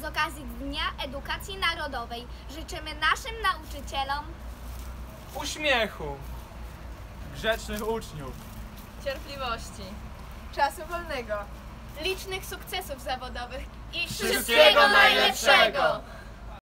z okazji Dnia Edukacji Narodowej życzymy naszym nauczycielom Uśmiechu. Grzecznych uczniów. cierpliwości, czasu wolnego. licznych sukcesów zawodowych i Wszystkiego najlepszego!